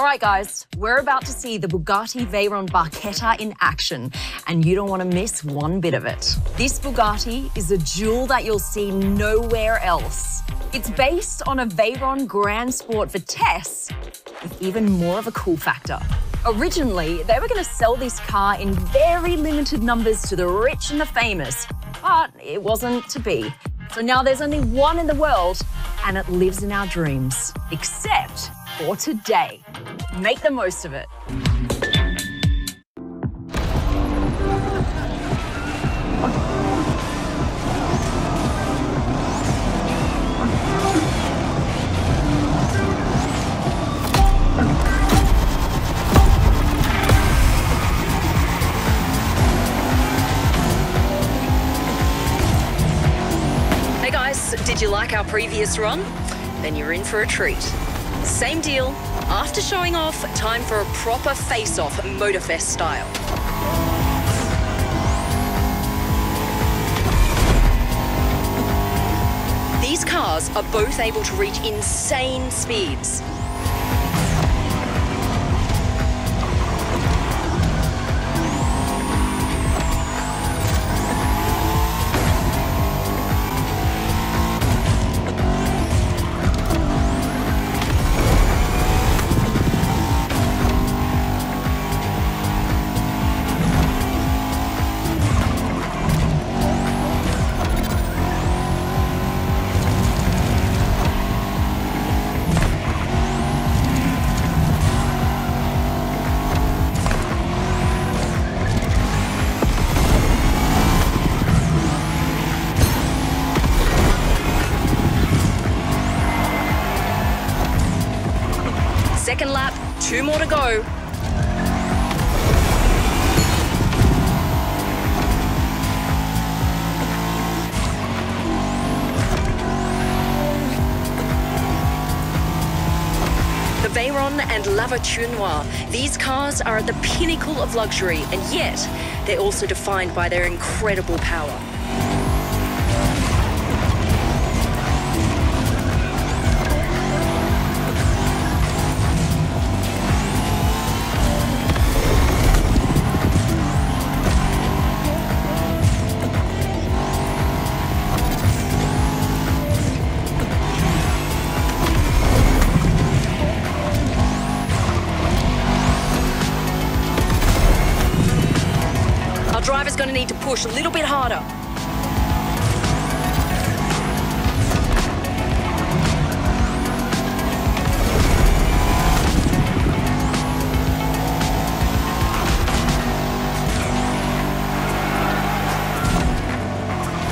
All right, guys, we're about to see the Bugatti Veyron Barchetta in action, and you don't want to miss one bit of it. This Bugatti is a jewel that you'll see nowhere else. It's based on a Veyron Grand Sport Vitesse with even more of a cool factor. Originally, they were going to sell this car in very limited numbers to the rich and the famous, but it wasn't to be. So now there's only one in the world, and it lives in our dreams, except for today. Make the most of it. Hey guys, did you like our previous run? Then you're in for a treat. Same deal. After showing off, time for a proper face-off Motorfest style. These cars are both able to reach insane speeds. Two more to go. The Veyron and La Voiture These cars are at the pinnacle of luxury, and yet they're also defined by their incredible power. Our driver's going to need to push a little bit harder.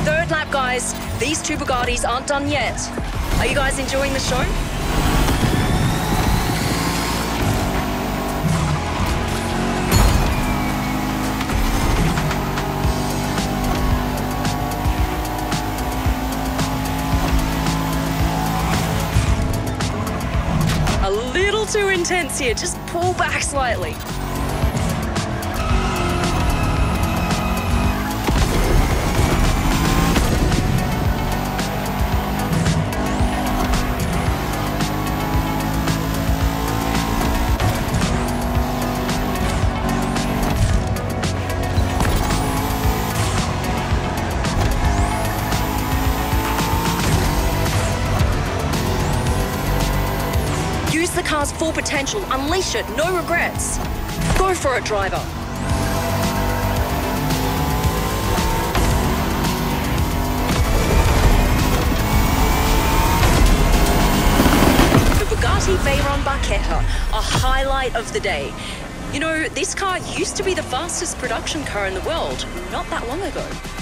Third lap, guys. These two Bugattis aren't done yet. Are you guys enjoying the show? Intense here. Just pull back slightly. The car's full potential, unleash it, no regrets. Go for it, driver. The Bugatti Veyron Barchetta, a highlight of the day. You know, this car used to be the fastest production car in the world not that long ago.